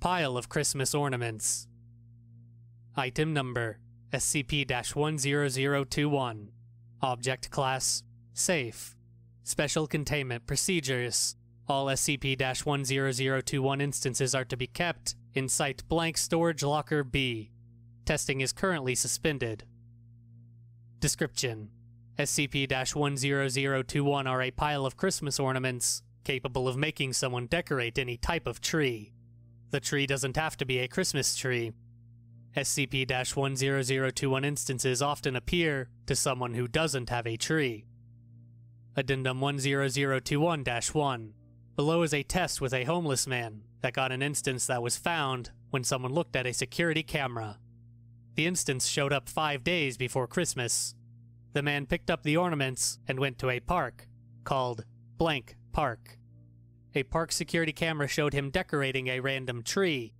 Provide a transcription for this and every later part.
Pile of Christmas ornaments. Item number SCP 10021. Object Class Safe. Special Containment Procedures. All SCP 10021 instances are to be kept in Site Blank Storage Locker B. Testing is currently suspended. Description SCP 10021 are a pile of Christmas ornaments capable of making someone decorate any type of tree. The tree doesn't have to be a Christmas tree. SCP 10021 instances often appear to someone who doesn't have a tree. Addendum 10021 1. Below is a test with a homeless man that got an instance that was found when someone looked at a security camera. The instance showed up five days before Christmas. The man picked up the ornaments and went to a park called Blank Park. A park security camera showed him decorating a random tree.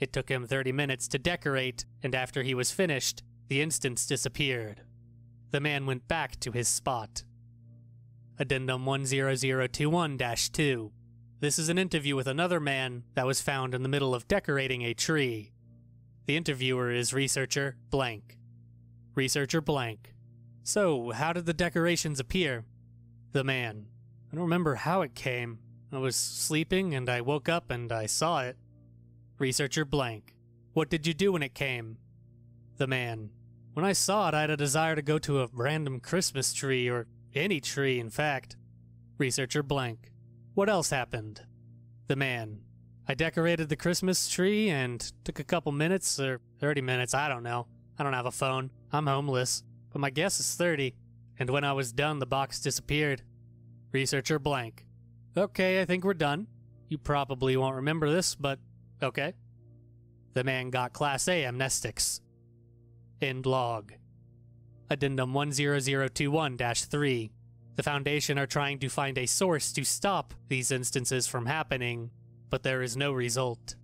It took him 30 minutes to decorate, and after he was finished, the instance disappeared. The man went back to his spot. Addendum 10021 2. This is an interview with another man that was found in the middle of decorating a tree. The interviewer is researcher blank. Researcher blank. So, how did the decorations appear? The man. I don't remember how it came. I was sleeping and I woke up and I saw it. Researcher blank. What did you do when it came? The man. When I saw it, I had a desire to go to a random Christmas tree, or any tree, in fact. Researcher blank. What else happened? The man. I decorated the Christmas tree and took a couple minutes, or 30 minutes, I don't know. I don't have a phone. I'm homeless. But my guess is 30. And when I was done, the box disappeared. Researcher blank. Okay, I think we're done. You probably won't remember this, but okay. The man got Class A amnestics. End log. Addendum 10021 3. The Foundation are trying to find a source to stop these instances from happening, but there is no result.